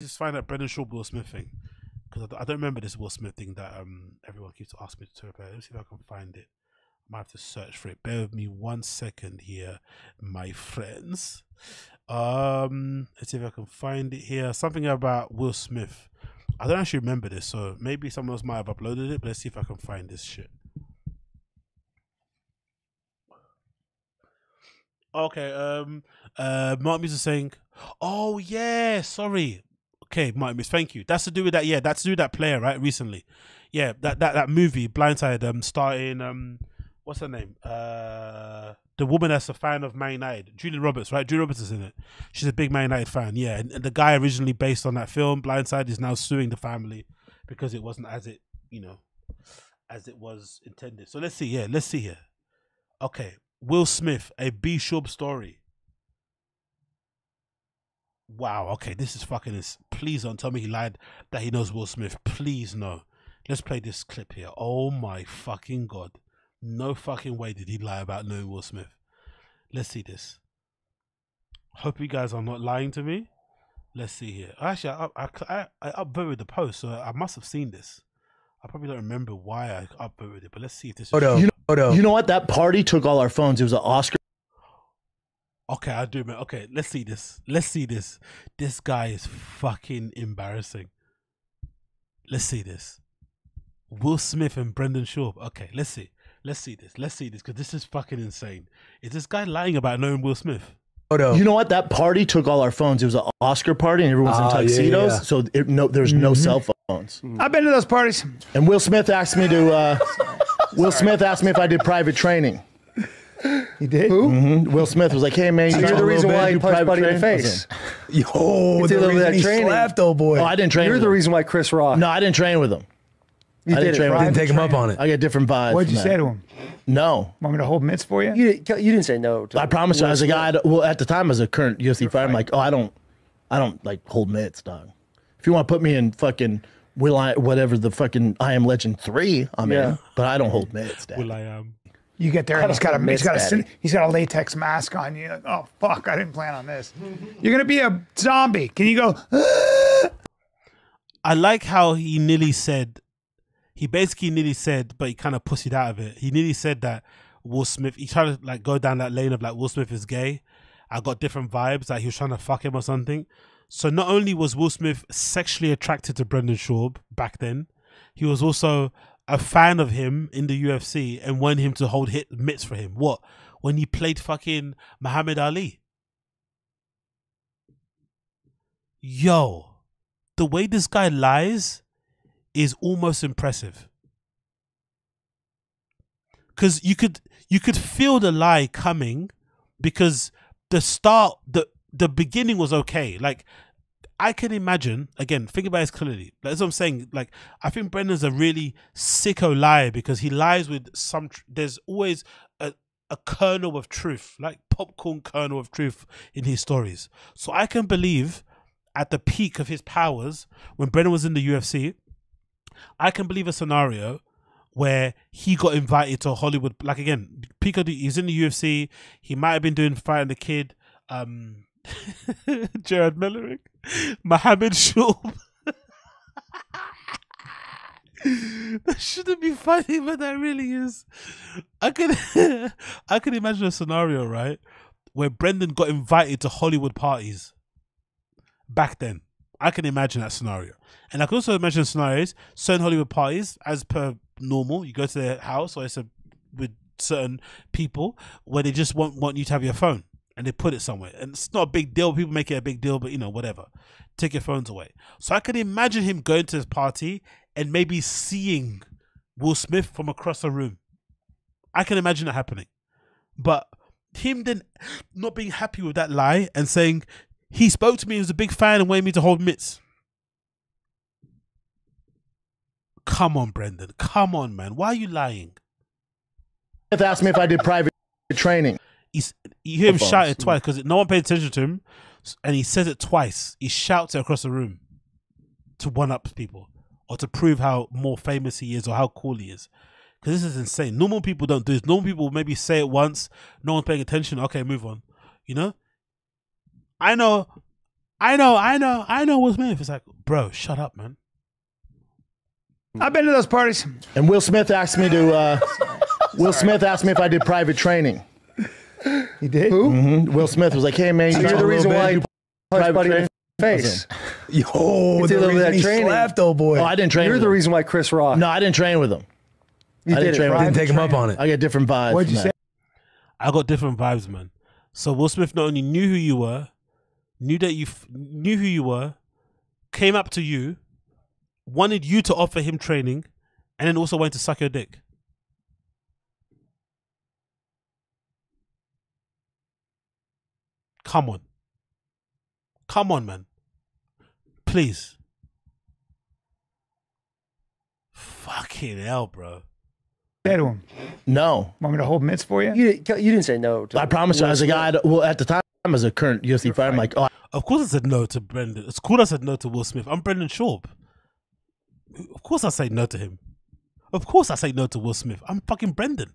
just find out Brendan Schaub Will Smith thing because I, don't- remember this Will Smith thing that um everyone keeps asking me to talk about. Let me see if I can find it. I might have to search for it. Bear with me one second here, my friends. Um, let's see if I can find it here. Something about Will Smith. I don't actually remember this, so maybe someone else might have uploaded it. But let's see if I can find this shit. Okay. Um. Uh. Mark Muse is saying, "Oh yeah, sorry. Okay, Mark Muse, thank you. That's to do with that. Yeah, that's to do with that player, right? Recently, yeah. That that that movie, Blindside, um, starting um, what's her name? Uh, the woman that's a fan of Man United, Julie Roberts, right? Julie Roberts is in it. She's a big Man United fan. Yeah, and, and the guy originally based on that film, Blindside, is now suing the family because it wasn't as it, you know, as it was intended. So let's see. Yeah, let's see here. Okay, Will Smith, a B Schaub story. Wow. Okay, this is fucking. This. Please don't tell me he lied that he knows Will Smith. Please no. Let's play this clip here. Oh my fucking god. No fucking way did he lie about knowing Will Smith. Let's see this. Hope you guys are not lying to me. Let's see here. Actually, I I, I, I upvoted the post, so I must have seen this. I probably don't remember why I upvoted it, but let's see if this is. Photo. true. Photo. You know what? That party took all our phones. It was an Oscar. Okay, I do, man. Okay, let's see this. Let's see this. This guy is fucking embarrassing. Let's see this. Will Smith and Brendan Schaub. Okay, let's see. Let's see this. Let's see this because this is fucking insane. Is this guy lying about knowing Will Smith? Photo. You know what? That party took all our phones. It was an Oscar party, and everyone's was Ah, in yeah, tuxedos. yeah. So it, no, there's no cell phones. I've been to those parties. And Will Smith asked me to. Uh, Will Smith asked me if I did private training. You did? Mhm. Will Smith was like, "Hey man, you you're know the reason why bit, you punched private Buddy in the face. said, Yo, It's the a little bit reason of he training. slapped, oh boy. Oh, I didn't train. You're with the him. reason why Chris Rock. No, I didn't train with him. you I did didn't it. train with him. Didn't take him up on it. I get different vibes. What'd you say that. to him? No, Want me to hold mitts for you? You, didn't- you didn't say no. To I promise you. I was like, Will I, well, at the time as a current UFC fighter, I'm like, oh, I don't, I don't like hold mitts, dog. If you want to put me in fucking will I whatever the fucking I am Legend three, I'm Yeah. in. But I don't hold mitts, dad. Will I am? You get there and he's got a miss he's got a that. sin- he's got a latex mask on. You like, oh fuck, I didn't plan on this. You're gonna be a zombie. Can you go? I like how he nearly said, he basically nearly said, but he kind of pussied out of it. He nearly said that Will Smith, he tried to like go down that lane of like Will Smith is gay. I got different vibes, like he was trying to fuck him or something. So not only was Will Smith sexually attracted to Brendan Schaub back then, he was also a fan of him in the UFC and wanted him to hold hit mitts for him. What? When he played fucking Muhammad Ali. Yo, the way this guy lies is almost impressive. Cause you could you could feel the lie coming because the start the the beginning was okay. Like I can imagine again, think about this clearly. That's what I'm saying. Like I think Brendan's a really sicko liar because he lies with some. There's always a a kernel of truth, like popcorn kernel of truth in his stories. So I can believe at the peak of his powers when Brendan was in the UFC, I can believe a scenario where he got invited to Hollywood. Like again, Pico, he's in the UFC. He might have been doing fighting the kid. Um, Jared Mellerick, Mohammed Shulb. that shouldn't be funny, but that really is. I can, I can imagine a scenario right where Brendan got invited to Hollywood parties back then. I can imagine that scenario. And I can also imagine scenarios, certain Hollywood parties, as per normal, you go to their house or it's a, with certain people where they just want, want you to have your phone and they put it somewhere. And it's not a big deal. People make it a big deal, but you know, whatever. Take your phones away. So I can imagine him going to this party and maybe seeing Will Smith from across the room. I can imagine that happening. But him then not being happy with that lie and saying he spoke to me, he was a big fan and wanted me to hold mitts. Come on, Brendan. Come on, man. Why are you lying? Asked me if I did private training. He's, you hear him Footballs. shout it twice because no one paid attention to him, and he says it twice. He shouts it across the room to one up people or to prove how more famous he is or how cool he is. Because this is insane. Normal people don't do this. Normal people maybe say it once, no one's paying attention. Okay, move on. You know, I know I know, I know, I know Will Smith. It's like, bro, shut up, man. I've been to those parties. And Will Smith asked me to. Uh, Will Smith asked me if I did private training. You did? Mhm. Will Smith was like, "Hey man, you You're the reason why bit you of punched private Buddy in training?" the face. Yo, It's a the little bit reason of he training. slapped, oh boy. Oh, I didn't train. You're with the him. reason why Chris Rock. No, I didn't train with him. you I did didn't train with him. didn't take him up on it. I got different vibes. What'd you say? I got different vibes, man. So Will Smith not only knew who you were, knew that you f- knew who you were, came up to you, wanted you to offer him training, and then also went to suck your dick. Come on. Come on, man. Please. Fucking hell, bro. Say to him. No, Want me to hold mitts for you? You, didn't- you didn't say no. To I promise you, as a guy, well, at the time, as a current UFC fighter, I'm like, oh, Of course, I said no to Brendan. It's cool I said no to Will Smith. I'm Brendan Schaub. Of course, I say no to him. Of course, I say no to Will Smith. I'm fucking Brendan.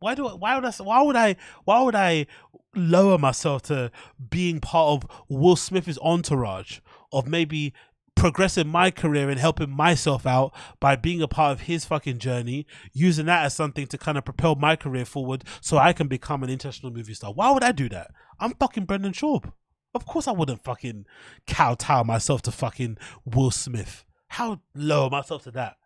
Why do I, why would I why would I why would I lower myself to being part of Will Smith's entourage of maybe progressing my career and helping myself out by being a part of his fucking journey, using that as something to kind of propel my career forward so I can become an international movie star. Why would I do that? I'm fucking Brendan Schaub. Of course I wouldn't fucking kowtow myself to fucking Will Smith. How lower myself to that?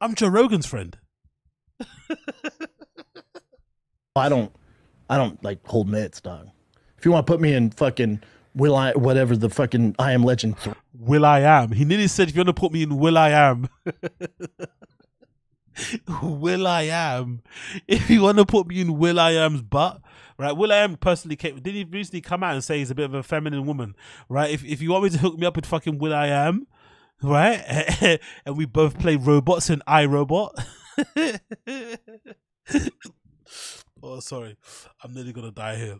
I'm Joe Rogan's friend. I don't, I don't like hold mitts, dog. If you want to put me in fucking Will I, whatever the fucking I Am Legend Will I am. He nearly said, if you want to put me in Will I am. Will I am. If you want to put me in Will I am's butt, right? Will I am personally came, did he recently come out and say he's a bit of a feminine woman, right? If if you want me to hook me up with fucking Will I am, right? and we both play robots in iRobot. oh, sorry. I'm nearly gonna die here.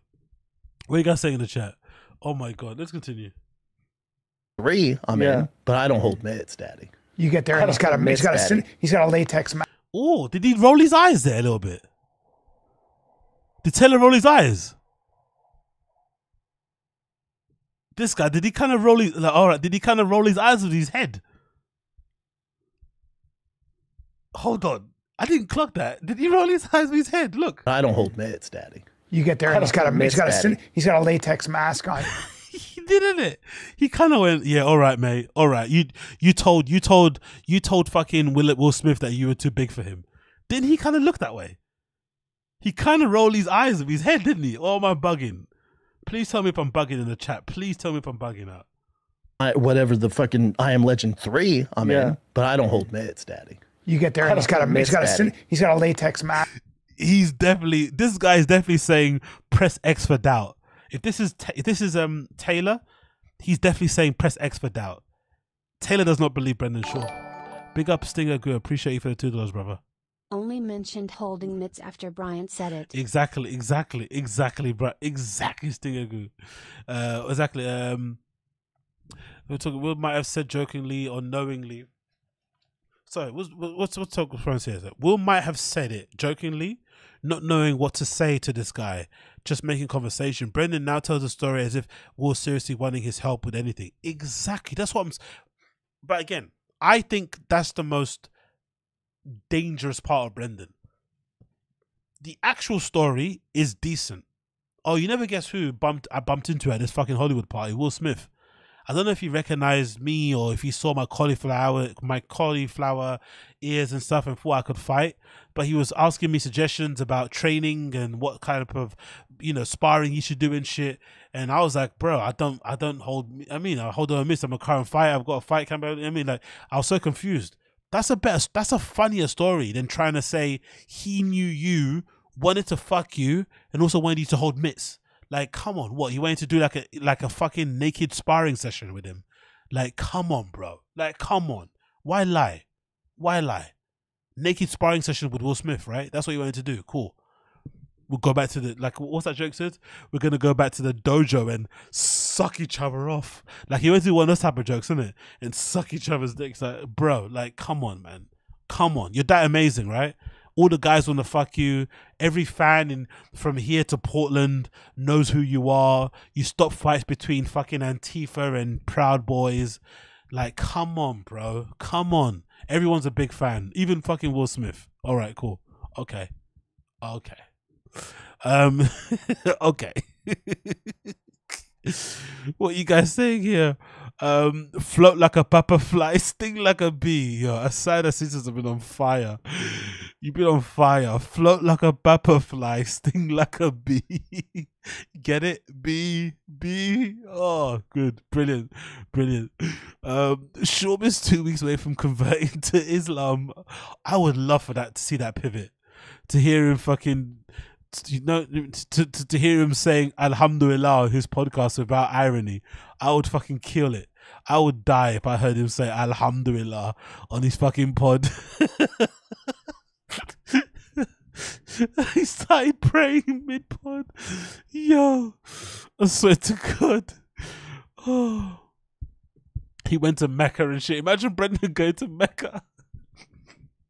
What are you guys saying in the chat? Oh my god, let's continue. three I'm Yeah. in, but I don't hold mitts, daddy. You get there and he's got a miss he's got a he's got a latex mask. Oh, did he roll his eyes there a little bit? Did Taylor roll his eyes? This guy, did he kind of roll his like all right, did he kind of roll his eyes with his head? Hold on. I didn't clock that. Did he roll his eyes with his head? Look. I don't hold mitts, daddy. You get there and he's got a he's miss got a he's got a latex mask on. he didn't it. He kind of went, yeah, all right, mate, all right. You you told you told you told fucking Will Will Smith that you were too big for him. Didn't he kind of look that way? He kind of rolled his eyes with his head, didn't he? Oh, am I bugging? Please tell me if I'm bugging in the chat. Please tell me if I'm bugging out. I, whatever the fucking I Am Legend three I'm Yeah. in, but I don't hold mitts, daddy. You get there and he's got a he's miss got a Daddy. he's got a latex mask. He's definitely this guy is definitely saying press X for doubt. If this is if this is um Taylor, he's definitely saying press X for doubt. Taylor does not believe Brendan Schaub. Big up Stinger Good. Appreciate you for the two dollars, brother. Only mentioned holding mitts after Bryant said it. Exactly, exactly, exactly, bro. Exactly, Stinger Goo. Uh, exactly. Um, we're talking. We might have said jokingly or knowingly. Sorry, what's what's what's France here? Will might have said it jokingly, not knowing what to say to this guy, just making conversation. Brendan now tells the story as if Will seriously wanting his help with anything. Exactly. That's what I'm. But again, I think that's the most dangerous part of Brendan the actual story is decent. Oh, you never guess who bumped I bumped into at this fucking Hollywood party? Will Smith. I don't know if he recognized me or if he saw my cauliflower my cauliflower ears and stuff and thought I could fight. But he was asking me suggestions about training and what kind of you know sparring he should do and shit. And I was like, bro, I don't I don't hold I mean I hold on a miss. I'm a current fighter. I've got a fight coming. I mean like I was so confused. That's a better that's a funnier story than trying to say he knew you, wanted to fuck you, and also wanted you to hold mitts. Like, come on, what? You wanted to do like a like a fucking naked sparring session with him. Like, come on, bro. Like, come on. Why lie? Why lie? Naked sparring session with Will Smith, right? That's what you wanted to do. Cool. We'll go back to the like what's that joke said? We're gonna go back to the dojo and suck each other off. Like you went to one of those type of jokes, isn't it? And suck each other's dicks. Like, bro, like come on, man. Come on. You're that amazing, right? All the guys want to fuck you. Every fan in from here to Portland knows who you are. You stop fights between fucking Antifa and Proud Boys. Like, come on, bro. Come on. Everyone's a big fan. Even fucking Will Smith. All right, cool. Okay. Okay. Um okay. what you guys saying here? Um float like a butterfly, sting like a bee. Yo, Asada sisters have been on fire. You've been on fire. Float like a butterfly, sting like a bee. Get it? Bee, bee. Oh, good. Brilliant. Brilliant. Um Schaub is two weeks away from converting to Islam. I would love for that to see that pivot. To hear him fucking you know to, to to hear him saying alhamdulillah his podcast without irony i would fucking kill it i would die if i heard him say alhamdulillah on his fucking pod he started praying mid pod yo i swear to god oh he went to mecca and shit imagine brendan going to mecca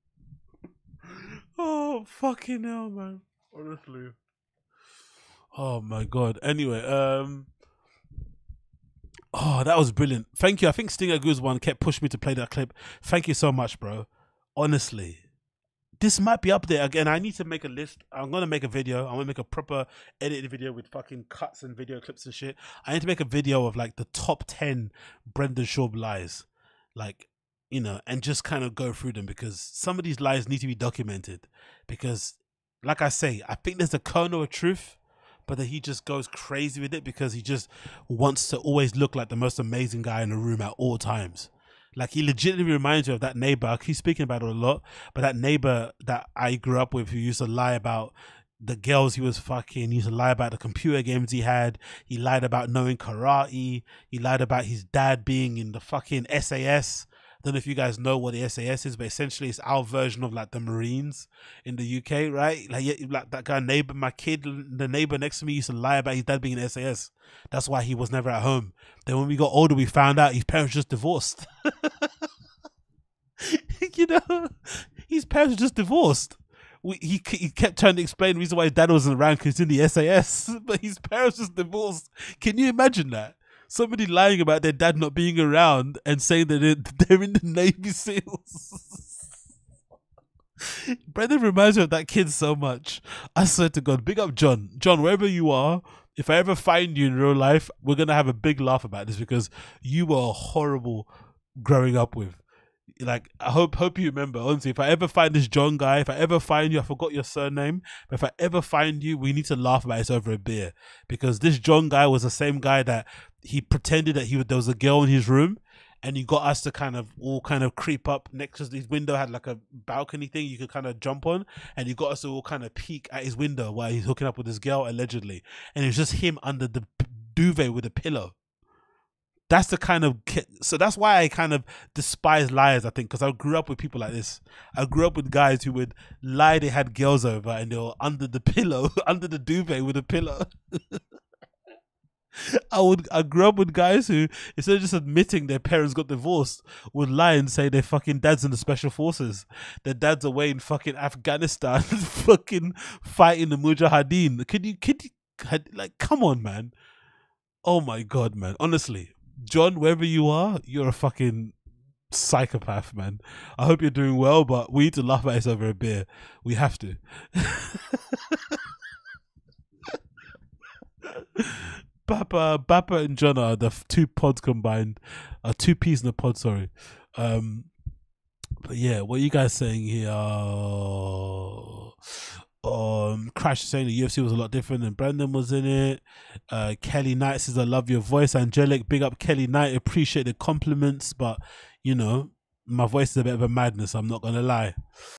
oh fucking hell man honestly. Oh my god. Anyway, um Oh, that was brilliant. Thank you. I think Stinger Goose one kept pushing me to play that clip. Thank you so much, bro. Honestly. This might be up there again. I need to make a list. I'm gonna make a video. I'm gonna make a proper edited video with fucking cuts and video clips and shit. I need to make a video of like the top ten Brendan Schaub lies. Like, you know, and just kind of go through them because some of these lies need to be documented. Because like I say, I think there's a kernel of truth, but that he just goes crazy with it because he just wants to always look like the most amazing guy in the room at all times. Like he legitimately reminds you of that neighbor. I keep speaking about it a lot, but that neighbor that I grew up with who used to lie about the girls he was fucking. He used to lie about the computer games he had. He lied about knowing karate. He lied about his dad being in the fucking SAS don't know if you guys know what the SAS is, but essentially it's our version of like the Marines in the UK, right? Like, like that guy neighbor, my kid, the neighbor next to me used to lie about his dad being in SAS. That's why he was never at home. Then when we got older, we found out his parents just divorced. you know, his parents just divorced. We, he he kept trying to explain the reason why his dad wasn't around because he's in the SAS, but his parents just divorced. Can you imagine that? Somebody lying about their dad not being around and saying that they're, they're in the Navy SEALs. Brendan reminds me of that kid so much. I swear to God, big up John. John, wherever you are, if I ever find you in real life, we're gonna have a big laugh about this because you were horrible growing up with. Like I hope hope you remember. Honestly, if I ever find this John guy, if I ever find you, I forgot your surname. But if I ever find you, we need to laugh about this over a beer because this John guy was the same guy that he pretended that he there was a girl in his room and he got us to kind of all kind of creep up next to his window had like a balcony thing you could kind of jump on and he got us to all kind of peek at his window while he's hooking up with this girl allegedly and it was just him under the duvet with a pillow that's the kind of so that's why I kind of despise liars. I think because I grew up with people like this. I grew up with guys who would lie they had girls over and they were under the pillow, under the duvet with a pillow. I would I grew up with guys who instead of just admitting their parents got divorced would lie and say their fucking dad's in the special forces. Their dad's away in fucking Afghanistan fucking fighting the Mujahideen. Can you can you like come on man? Oh my god man. Honestly. John, wherever you are, you're a fucking psychopath, man. I hope you're doing well, but we need to laugh at this over a beer. We have to. Bappa, Bappa and John are the two pods combined, uh, two peas in a pod. Sorry, um, but yeah, what are you guys saying here? Um, Crash is saying the UFC was a lot different than Brendan was in it. Uh, Kelly Knight says, "I love your voice." Angelic, big up Kelly Knight. Appreciate the compliments, but you know, my voice is a bit of a madness. I'm not gonna lie.